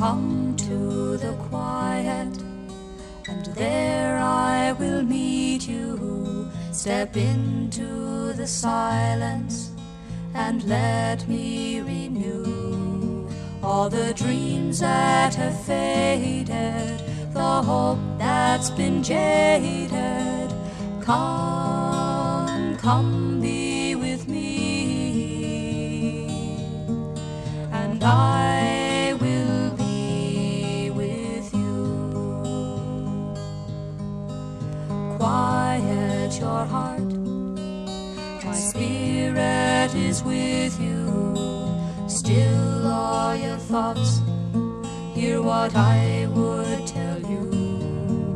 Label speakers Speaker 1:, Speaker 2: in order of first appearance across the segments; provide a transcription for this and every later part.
Speaker 1: Come to the quiet, and there I will meet you. Step into the silence and let me renew all the dreams that have faded, the hope that's been jaded. Come, come be Your heart, my spirit is with you. Still all your thoughts, hear what I would tell you.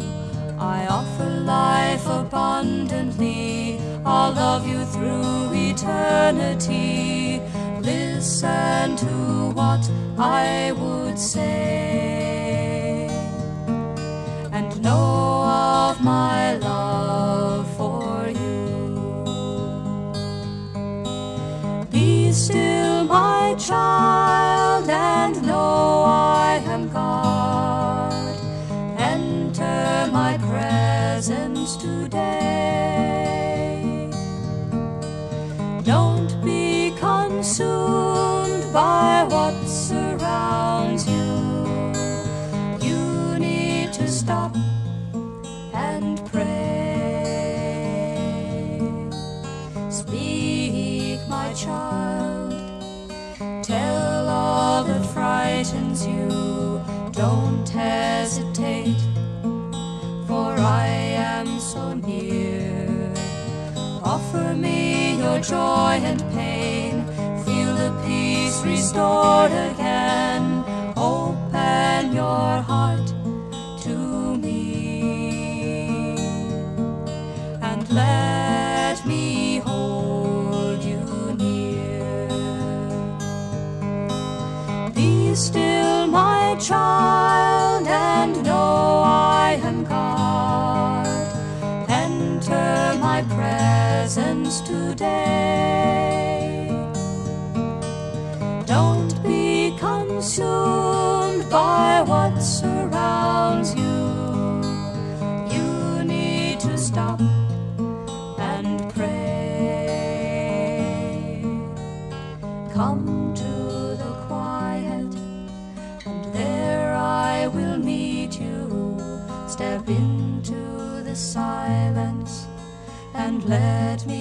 Speaker 1: I offer life abundantly. I'll love you through eternity. Listen to what I would say and know of my still, my child, and know I am God. Enter my presence today. Don't be consumed by what surrounds you. You need to stop and pray. Speak, my child. You. Don't hesitate, for I am so near. Offer me your joy and pain. Feel the peace restored again. Open your heart to me and let me hold you near. Be still, Enter my presence today. Don't be consumed by what surrounds you. You need to stop and pray. Come to the quiet, and there I will meet you. Step into the silence and let me